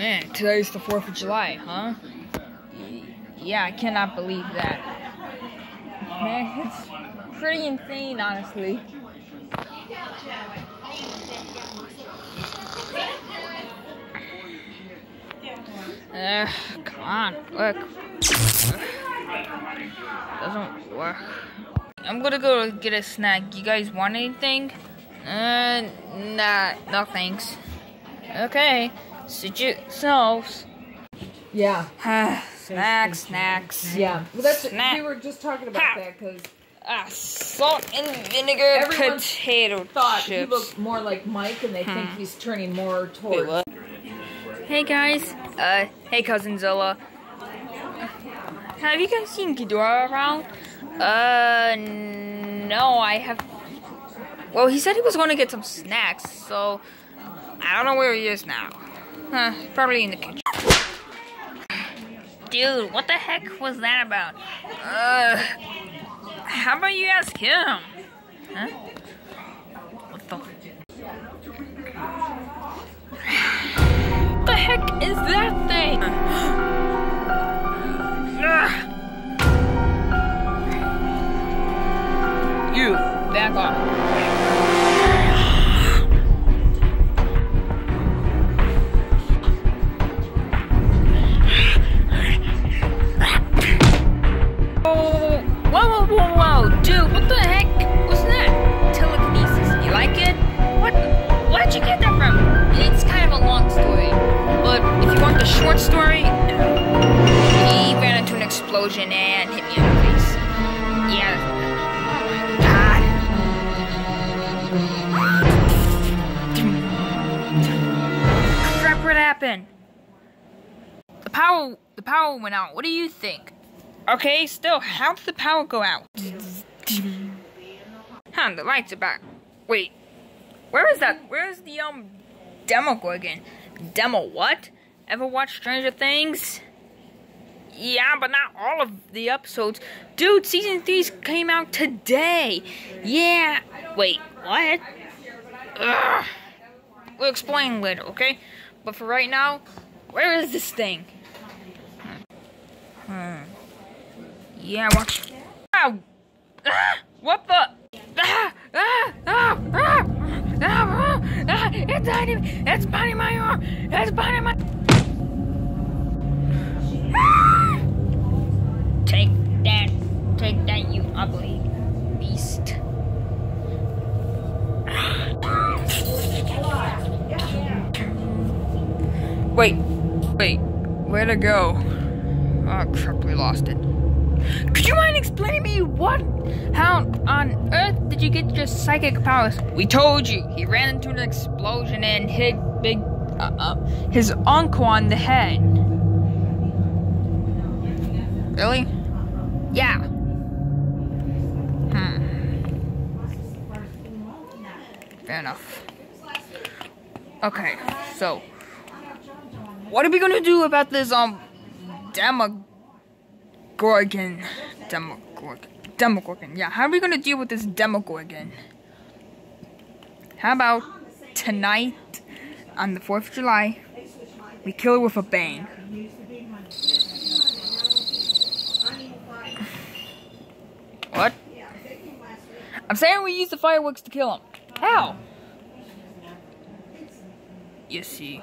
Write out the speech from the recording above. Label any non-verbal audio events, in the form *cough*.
Man, today's the 4th of July, huh? Yeah, I cannot believe that. Man, it's pretty insane, honestly. Ugh, come on, look. Ugh. Doesn't work. I'm gonna go get a snack. You guys want anything? Uh, nah, no thanks. Okay, suit yourselves. Yeah, *sighs* snacks, snacks. yeah. Well, that's Snack. we were just talking about Ha. that because Ah, salt and vinegar Everyone potato thought he looked more like Mike, and they think he's turning more towards. what? Hey guys, uh, hey cousin Zilla. Have you guys seen Ghidorah around? Uh, no, I have. Well, he said he was going to get some snacks, so I don't know where he is now. Huh, probably in the kitchen. Dude, what the heck was that about? Uh, how about you ask him? Huh? What the? What the heck is that thing? You, back off. Whoa, whoa, whoa, whoa, dude, what the heck was that? Telekinesis, you like it? What? Where'd you get that from? It's kind of a long story, but if you want the short story, he ran into an explosion and hit me in the face. Yeah. Oh God. Crap, what happened? The power, the power went out. What do you think? Okay, still, how did the power go out? Huh, the lights are back. Wait, where is that? Where is the, um, Demogorgon? Demo what? Ever watch Stranger Things? Yeah, but not all of the episodes. Dude, season 3 came out today. Yeah. Wait, what? Ugh. We'll explain later, okay? But for right now, where is this thing? Hmm. Yeah, watch. Ow! Ah, what the? Ah, ah, ah, ah, ah, ah, ah, it's biting me! It's biting my arm! It's biting my. Ah! Take that! Take that, you ugly beast! Wait, wait, where'd it go? Oh crap, we lost it. Could you mind explaining me what? How on earth did you get your psychic powers? We told you. He ran into an explosion and hit big, uh, uh, his uncle on the head. Really? Yeah. Hmm. Fair enough. Okay, so what are we gonna do about this um demo Demogorgon. Demogorgon. Demogorgon. Yeah, how are we gonna deal with this Demogorgon? How about tonight, on the 4th of July, we kill it with a bang? What? I'm saying we use the fireworks to kill him. How? You see.